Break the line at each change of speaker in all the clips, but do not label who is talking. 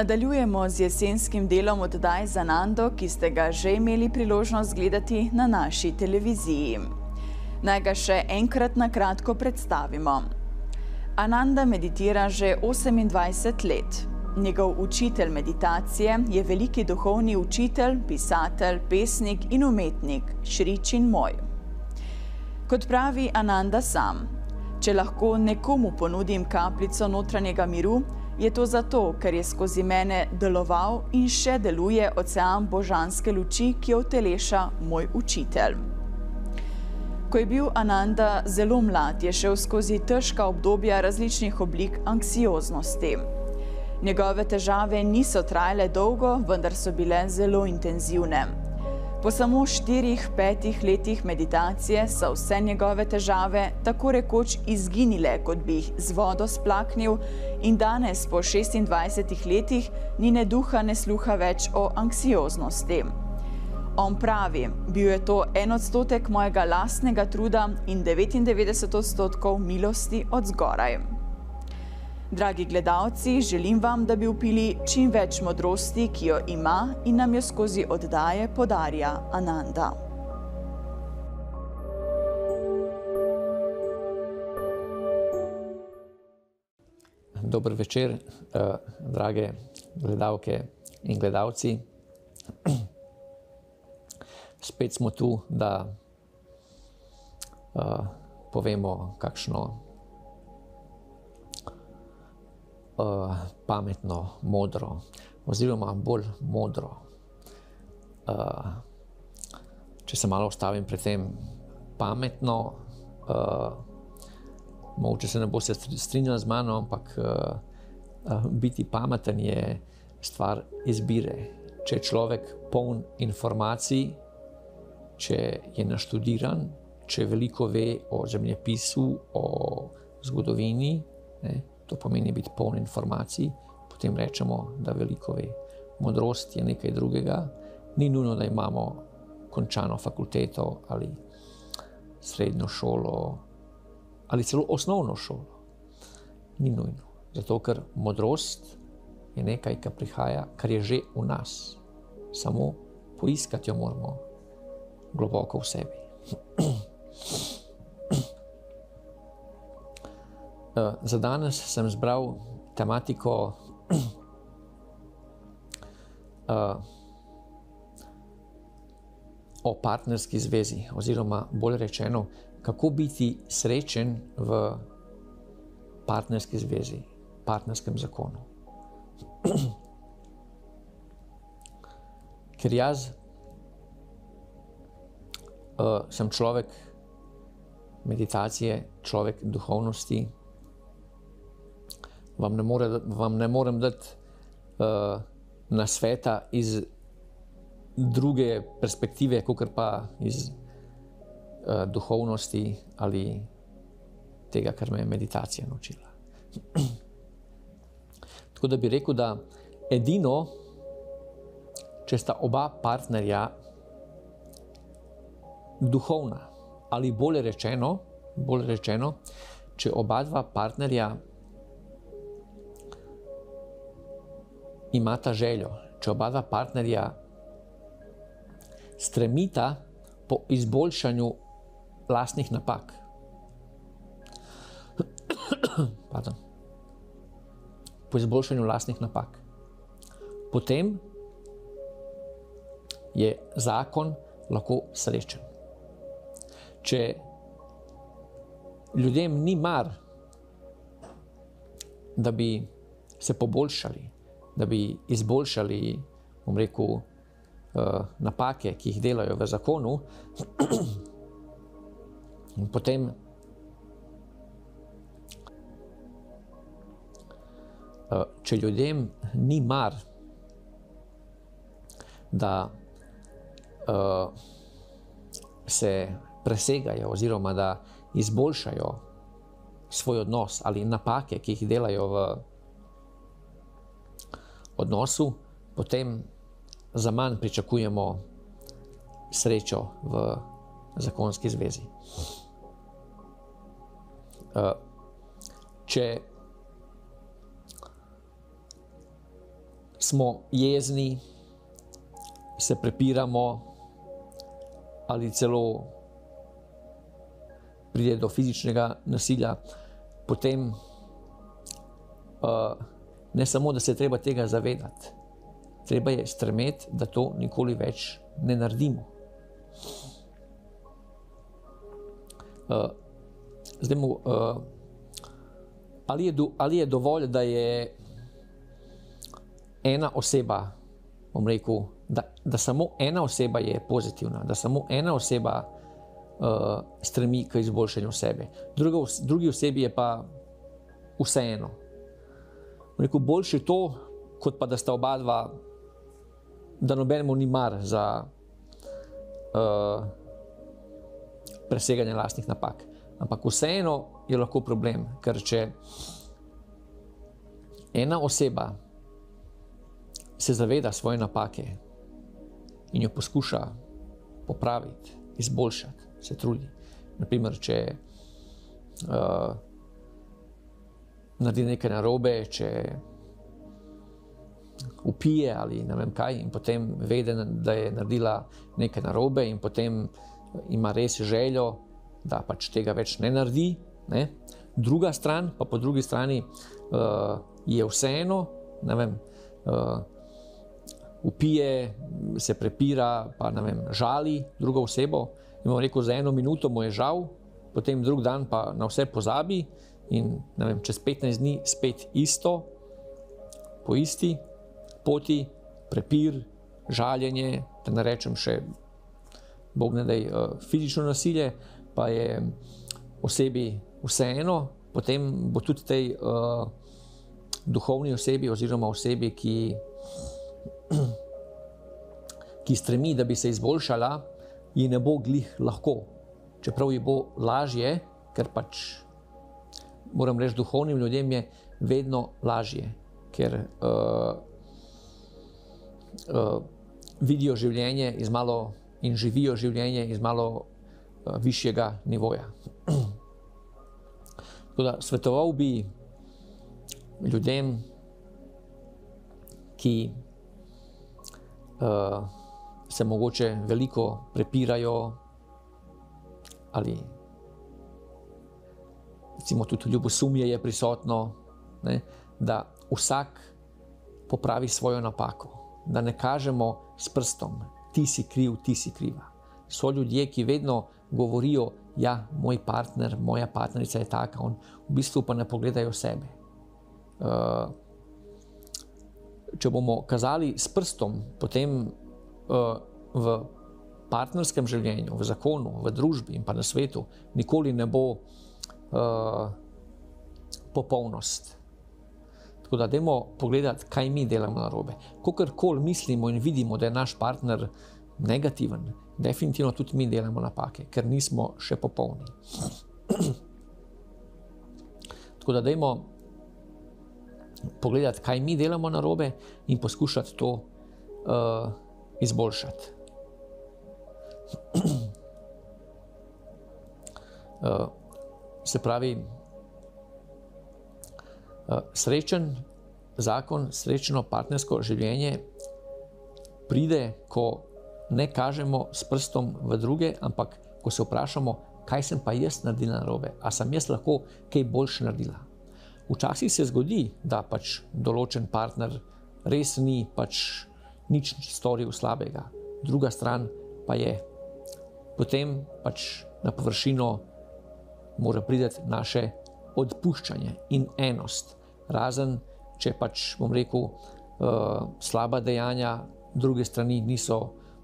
Nadaljujemo z jesenskim delom oddaj za Nando, ki ste ga že imeli priložnost gledati na naši televiziji. Naj ga še enkrat na kratko predstavimo. Ananda meditira že 28 let. Njegov učitelj meditacije je veliki duhovni učitelj, pisatelj, pesnik in umetnik Šričin Moj. Kot pravi Ananda sam, če lahko nekomu ponudim kapljico notranjega miru, je to zato, ker je skozi mene deloval in še deluje ocean božanske luči, ki jo uteleša moj učitelj. Ko je bil Ananda zelo mlad, je šel skozi težka obdobja različnih oblik anksioznosti. Njegove težave niso trajale dolgo, vendar so bile zelo intenzivne. Po samo štirih, petih letih meditacije so vse njegove težave tako rekoč izginile, kot bi jih z vodo splaknil in danes po 26 letih ni ne duha, ne sluha več o anksioznosti. On pravi, bil je to en odstotek mojega lastnega truda in 99 odstotkov milosti od zgoraj. Dragi gledalci, želim vam, da bi upili čim več modrosti, ki jo ima in nam jo skozi oddaje podarja Ananda.
Dober večer, eh, drage gledalke in gledalci. Spet smo tu, da uh, povemo kakšno uh, pametno, modro, oziroma bolj modro. Uh, če se malo ustavim pri tem, pametno, uh, mogoče se ne boste strinjali z mano, ampak uh, uh, biti pameten je stvar izbire. Če je človek poln informacij, če je naštudiran, če veliko ve o zemljepisu, o zgodovini, ne, to pomeni biti poln informacij, potem rečemo, da veliko ve. Modrost je nekaj drugega, ni nujno, da imamo končano fakulteto ali srednjo šolo ali celo osnovno šolo. Ni nujno. Zato, ker modrost je nekaj, kar prihaja, kar je že v nas, samo poiskati jo moramo globoko v sebi. Za danes sem zbral tematiko uh, o partnerski zvezi, oziroma bolj rečeno, kako biti srečen v partnerski zvezi, partnerskem zakonu. Ker jaz uh, sem človek meditacije, človek duhovnosti vam ne, more, vam ne morem dati uh, na sveta iz druge perspektive, kot pa iz uh, duhovnosti ali tega, kar me je meditacija naučila. Tako da bi rekel, da edino, če sta oba partnerja duhovna, ali bolje rečeno, bolj rečeno, če oba dva partnerja imata željo, če oba dva partnerja stremita po izboljšanju lastnih napak. Pardon. Po izboljšanju lastnih napak. Potem je zakon lahko srečen. Če ljudem ni mar, da bi se poboljšali, da bi izboljšali, rekel, uh, napake, ki jih delajo v zakonu, in potem uh, če ljudem ni mar, da uh, se presegajo, oziroma da izboljšajo svoj odnos ali napake, ki jih delajo v odnosu, potem za manj pričakujemo srečo v zakonski zvezi. Eh, če smo jezni, se prepiramo, ali celo pride do fizičnega nasilja, potem uh, ne samo, da se treba tega zavedati, treba je stremeti, da to nikoli več ne naredimo. Uh, zdaj, mu, uh, ali, je do, ali je dovolj, da je ena oseba, bom rekel, da, da samo ena oseba je pozitivna, da samo ena oseba uh, stremi k izboljšanju sebe, Druga, drugi osebi je pa vseeno. Rekel, boljše to, kot pa da sta oba dva, da nobenemu ni mar za uh, preseganje lastnih napak. Ampak vseeno je lahko problem, ker če ena oseba se zaveda svoje napake in jo poskuša popraviti, izboljšati, se trudi. Naprimer, če uh, naredi nekaj narobe, če upije ali ne vem kaj, in potem ve, da je naredila nekaj narobe, in potem ima res željo, da pač tega več ne naredi. Ne? Druga stran, pa po drugi strani uh, je vseeno, ne vem. Uh, upije, se prepira, pa ne vem, žali drugo osebo. In vam rekel, za eno minuto mu je žal, potem drug dan pa na vse pozabi in vem, čez 15 dni spet isto, po isti poti, prepir, žaljenje, da ne rečem še, bog ne da je uh, fizično nasilje, pa je osebi vseeno, potem bo tudi tej uh, duhovni osebi oziroma osebi, ki ki stremi, da bi se izboljšala, ji ne bo glih lahko. Čeprav ji bo lažje, ker pač moram reči, duhovnim ljudem je vedno lažje, ker uh, uh, vidijo življenje iz malo in živijo življenje iz malo uh, višjega nivoja. da, svetoval bi ljudem, ki uh, se mogoče veliko prepirajo, ali recimo tudi ljubosumje je prisotno, ne, da vsak popravi svojo napako, da ne kažemo s prstom, ti si kriv, ti si kriva. So ljudje, ki vedno govorijo, da ja, je moj partner, moja partnerica je taka, on v bistvu pa ne pogledajo sebe. Uh, če bomo kazali s prstom, potem uh, v partnerskem življenju, v zakonu, v družbi in pa na svetu, nikoli ne bo uh, popolnost. Tako da, dajmo pogledati, kaj mi delamo na robe. Ko karkoli mislimo in vidimo, da je naš partner negativen, definitivno tudi mi delamo napake, ker nismo še popolni. Tako da, dajmo pogledati, kaj mi delamo na robe, in poskušati to uh, izboljšati. uh, se pravi, uh, srečen zakon, srečno partnersko življenje pride, ko ne kažemo s prstom v druge, ampak ko se vprašamo, kaj sem pa jaz naredila na robe, ali sem jaz lahko kaj boljše naredila. Včasih se zgodi, da pač določen partner res ni pač nič storil slabega, druga stran pa je. Potem pač na površino mora priti naše odpuščanje in enost. Razen, če pač bom rekel, uh, slaba dejanja druge strani niso,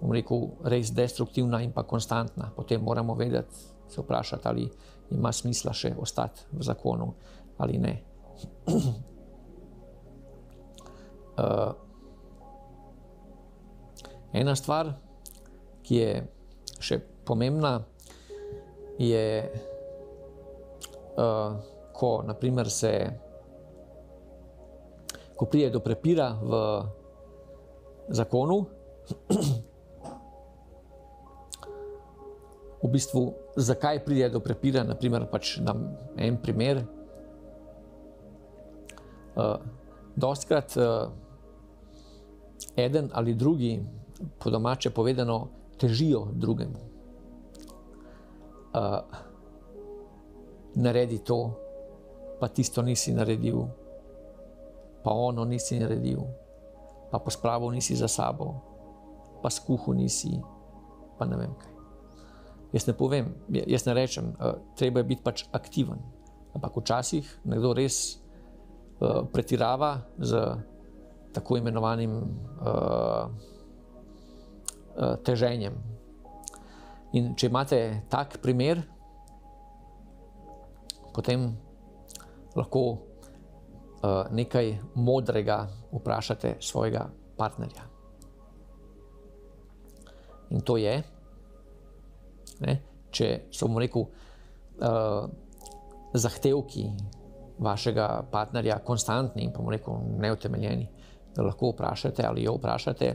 bom rekel, res destruktivna in pa konstantna. Potem moramo vedeti, se vprašati, ali ima smisla še ostati v zakonu ali ne uh, ena stvar, ki je še pomembna, je, ko naprimer se. Ko pride do prepira v zakonu, v bistvu, zakaj pride do prepira, naprimer, pač na en primer, Uh, dostkrat uh, eden ali drugi, po domače povedano, težijo drugemu. Uh, naredi to, pa tisto nisi naredil, pa ono nisi naredil, pa pospravil nisi za sabo, pa skuhu nisi, pa ne vem kaj. Jaz ne povem, jaz ne rečem, uh, treba je biti pač aktiven. Ampak včasih nekdo res uh, pretirava z tako imenovanim uh, teženjem. In če imate tak primer, potem lahko uh, nekaj modrega vprašate svojega partnerja. In to je, ne, če so mu rekel, uh, zahtevki vašega partnerja konstantni in pa mu rekel neutemeljeni, da lahko vprašate ali jo vprašate,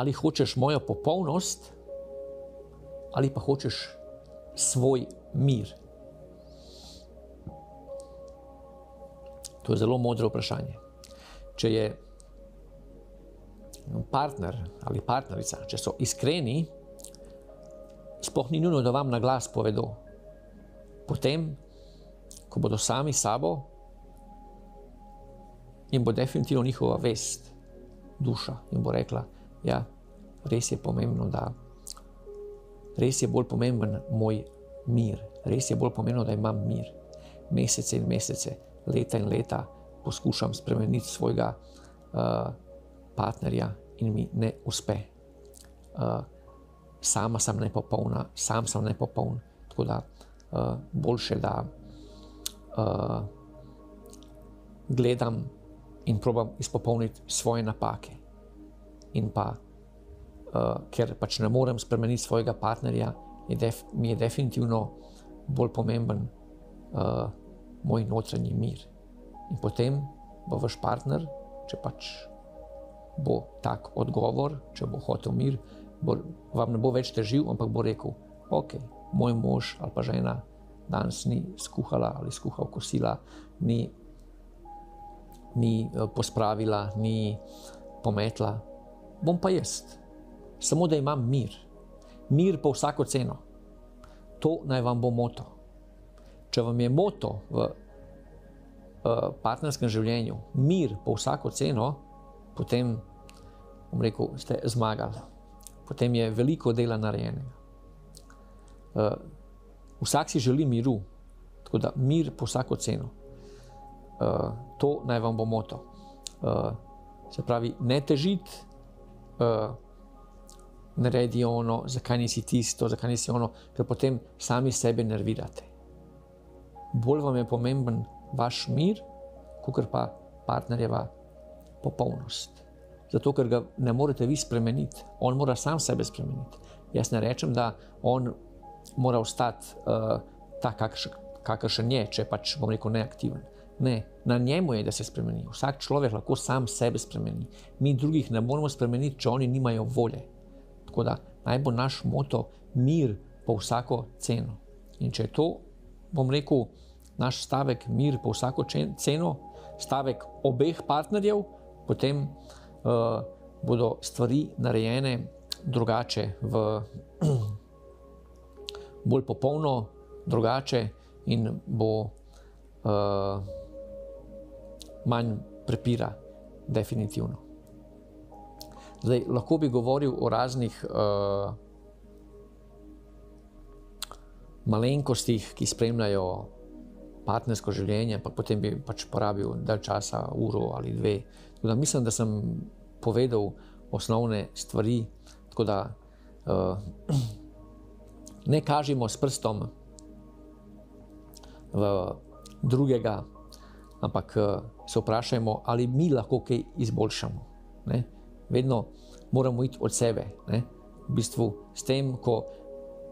ali hočeš mojo popolnost ali pa hočeš svoj mir. To je zelo modro vprašanje. Če je partner ali partnerica, če so iskreni, sploh ni nujno, da vam na glas povedo. Potem, ko bodo sami sabo, jim bo definitivno njihova vest, duša, jim bo rekla, da ja, res je pomembno, da res je bolj pomemben moj mir, res je bolj pomembno, da imam mir. Mesece in mesece, leta in leta poskušam spremeniti svojega uh, partnerja in mi ne uspe. Uh, sama sem nepopolna, sam sem nepopoln, tako da uh, boljše, da uh, gledam in probam izpopolniti svoje napake. In pa, uh, ker pač ne morem spremeniti svojega partnerja, je def, mi je definitivno bolj pomemben uh, moj notranji mir. In potem bo vaš partner, če pač bo tak odgovor, če bo hotel mir, bo, vam ne bo več težil, ampak bo rekel: Ok, moj mož ali pa žena danes ni skuhala ali skuhal kosila, ni, ni uh, pospravila, ni pometla, bom pa jaz. Samo da imam mir. Mir po vsako ceno. To naj vam bo moto. Če vam je moto v uh, partnerskem življenju mir po vsako ceno, potem bom rekel, ste zmagali. Potem je veliko dela narejenega. Uh, vsak si želi miru, tako da mir po vsako ceno. Uh, to naj vam bo moto. Uh, se pravi, ne težiti, uh, naredi ono, zakaj nisi tisto, zakaj nisi ono, ker potem sami sebe nervirate. Bolj vam je pomemben vaš mir, kot pa partnerjeva popolnost. Zato, ker ga ne morete vi spremeniti, on mora sam sebe spremeniti. Jaz ne rečem, da on mora ostati uh, tak, kakršen je, če pač bom rekel neaktiven. Ne, na njemu je, da se spremeni. Vsak človek lahko sam sebe spremeni. Mi drugih ne moremo spremeniti, če oni nimajo volje. Tako da naj bo naš moto mir po vsako ceno. In če je to, bom rekel, naš stavek mir po vsako ceno, stavek obeh partnerjev, potem uh, bodo stvari narejene drugače, v, bolj popolno, drugače in bo uh, manj prepira, definitivno. Zdaj, lahko bi govoril o raznih uh, malenkostih, ki spremljajo partnersko življenje, pa potem bi pač porabil dalj časa, uro ali dve. Da mislim, da sem povedal osnovne stvari, tako da uh, ne kažemo s prstom v drugega, ampak uh, se vprašajmo, ali mi lahko kaj izboljšamo. Ne? Vedno moramo iti od sebe. Ne? V bistvu s tem, ko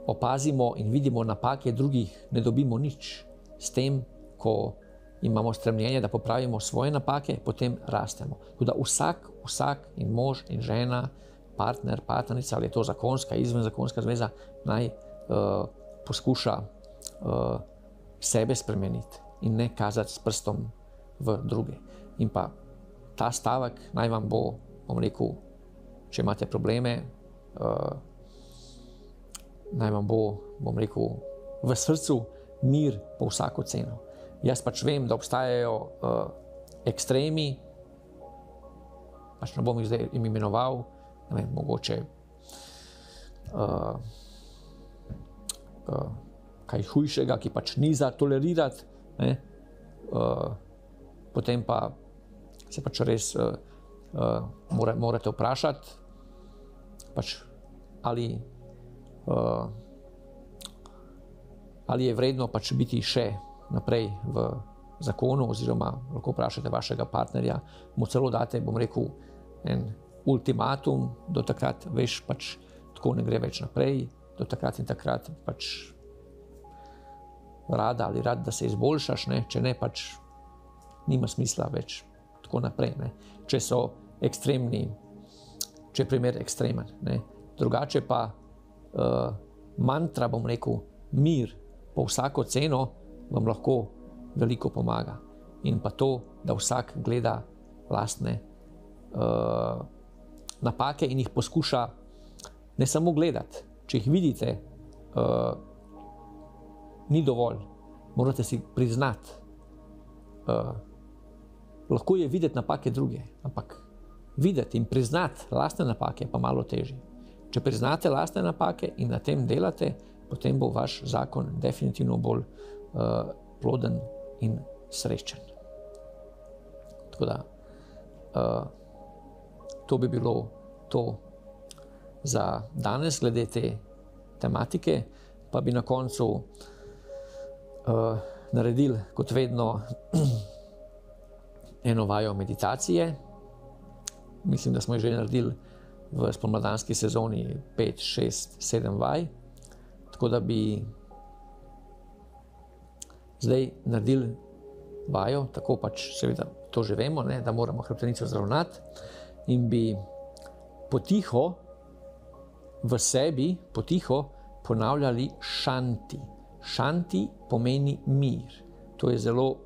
opazimo in vidimo napake drugih, ne dobimo nič. S tem, ko imamo stremljenje, da popravimo svoje napake, potem rastemo. Tudi vsak, vsak in mož in žena, partner, partnerica ali je to zakonska, izvenzakonska zveza, naj uh, poskuša uh, sebe spremeniti in ne kazati s prstom v druge. In pa ta stavek, naj vam bo, bom rekel, če imate probleme, uh, naj vam bo, bom rekel, v srcu mir po vsako ceno. Jaz pač vem, da obstajajo uh, ekstremi, pač ne bom jih zdaj imenoval, ne vem, mogoče uh, uh, kaj hujšega, ki pač ni za tolerirati. Uh, potem pa se pač res uh, uh, more, morate vprašati, pač, ali, uh, ali je vredno pač biti še naprej v zakonu, oziroma lahko vprašate vašega partnerja, mu celo date, bom rekel, en ultimatum, do takrat veš, pač tako ne gre več naprej, do takrat in takrat pač rada ali rad, da se izboljšaš, ne? če ne, pač nima smisla več tako naprej. Ne? Če so ekstremni, če je primer ekstremen. Ne? Drugače pa uh, mantra, bom rekel, mir po vsako ceno vam lahko veliko pomaga. In pa to, da vsak gleda lastne uh, napake in jih poskuša ne samo gledati, če jih vidite, uh, ni dovolj, morate si priznati. Uh, lahko je videti napake druge, ampak videti in priznati lastne napake je pa malo težje. Če priznate lastne napake in na tem delate, potem bo vaš zakon definitivno bolj uh, ploden in srečen. Tako da uh, to bi bilo to za danes, glede te tematike, pa bi na koncu uh, naredili, kot vedno, eno vajo meditacije. Mislim, da smo že naredili v spomladanski sezoni 5, 6, 7 vaj. Tako da bi zdaj naredili vajo, tako pač seveda to že vemo, ne, da moramo hrbtenico zravnati in bi potiho v sebi, potiho ponavljali šanti. Šanti pomeni mir. To je zelo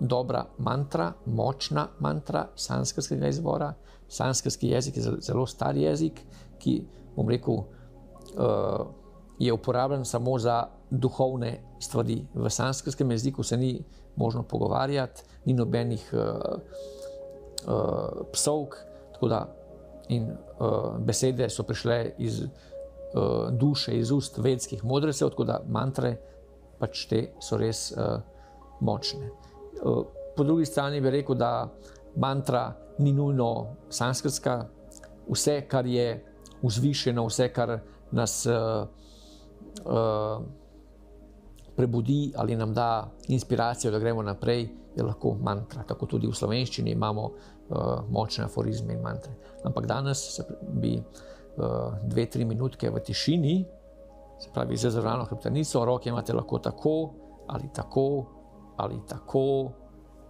dobra mantra, močna mantra sanskrtskega izvora. Sanskrtski jezik je zelo star jezik, ki, rekel, uh, je uporabljen samo za duhovne stvari. V sanskrtskem jeziku se ni možno pogovarjati, ni nobenih uh, psovk, in uh, besede so prišle iz uh, duše, iz ust vedskih modrecev, tako da mantre pač te so res uh, močne. Po drugi strani bi rekel, da mantra ni nujno sanskrtska, vse, kar je vzvišeno, vse, kar nas uh, uh, prebudi ali nam da inspiracijo, da gremo naprej, je lahko mantra. Tako tudi v slovenščini imamo uh, močne aforizme in mantre. Ampak danes bi uh, dve, tri minutke v tišini, se pravi, z zelo hrbtenico, roke imate lahko tako ali tako ali tako,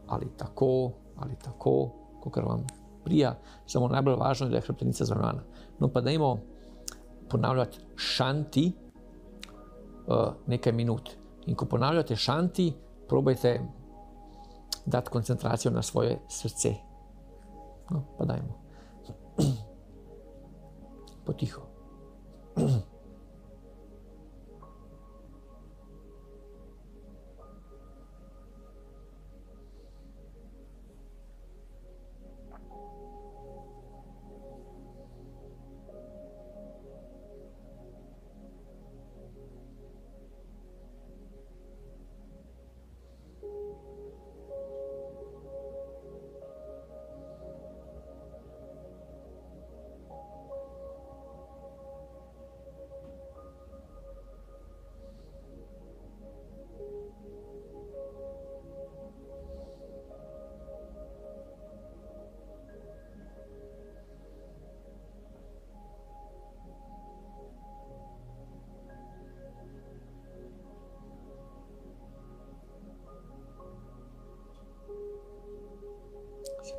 ali tako, ali tako, kot vam prija. Samo najbolj važno je, da je hrbtenica zravnana. No, pa dajmo ponavljati šanti uh, nekaj minut. In ko ponavljate šanti, probajte dati koncentracijo na svoje srce. No, pa dajmo. Potiho.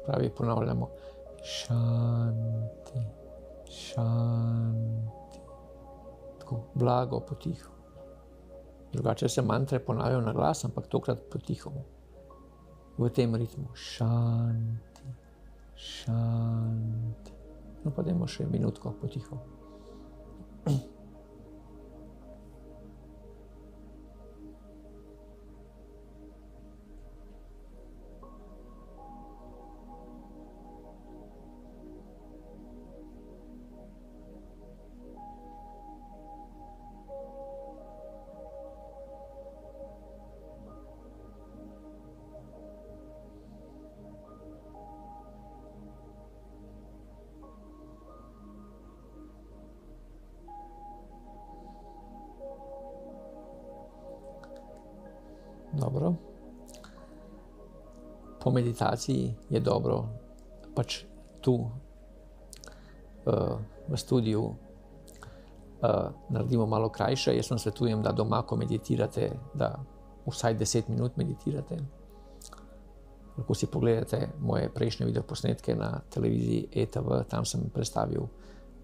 pravi, ponavljamo. Šanti, šanti. Tako blago, potiho. Drugače se mantre ponavljajo na glas, ampak tokrat potiho. v tem ritmu. Šanti, šanti. No, pa dajmo še minutko potiho. Dobro. Po meditaciji je dobro, pač tu uh, v studiu uh, naredimo malo krajše. Jaz vam svetujem, da doma, ko meditirate, da vsaj 10 minut meditirate. Lahko si pogledate moje prejšnje videoposnetke na televiziji ETV, tam sem predstavil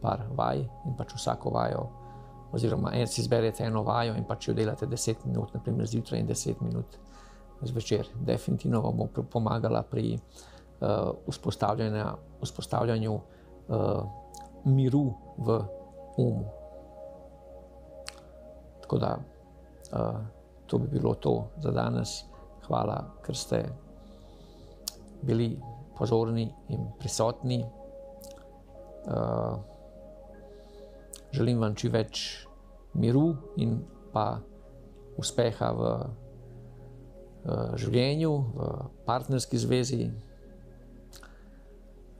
par vaj in pač vsako vajo oziroma en, si izberete eno vajo in pač jo delate 10 minut, naprimer zjutraj in 10 minut zvečer. Definitivno vam bo pomagala pri uh, vzpostavljanju uh, miru v umu. Tako da uh, to bi bilo to za danes. Hvala, ker ste bili pozorni in prisotni. Uh, želim vam čim več miru in pa uspeha v, v življenju, v partnerski zvezi.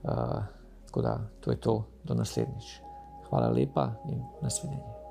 Uh, tako da to je to, do naslednjič. Hvala lepa in nasvidenje.